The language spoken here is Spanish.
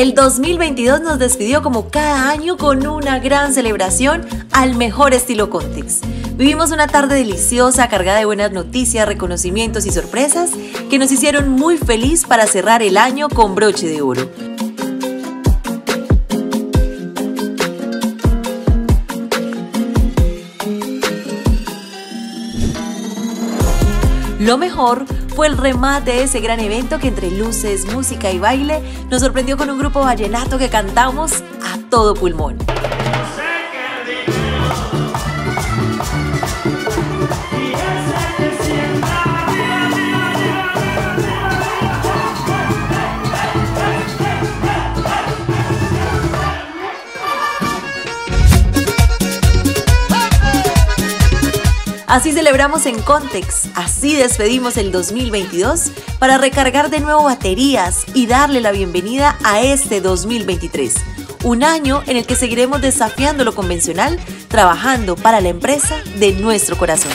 El 2022 nos despidió como cada año con una gran celebración al mejor estilo Context. Vivimos una tarde deliciosa cargada de buenas noticias, reconocimientos y sorpresas que nos hicieron muy feliz para cerrar el año con broche de oro. Lo mejor fue el remate de ese gran evento que entre luces, música y baile nos sorprendió con un grupo vallenato que cantamos a todo pulmón. Así celebramos en Context, así despedimos el 2022 para recargar de nuevo baterías y darle la bienvenida a este 2023. Un año en el que seguiremos desafiando lo convencional, trabajando para la empresa de nuestro corazón.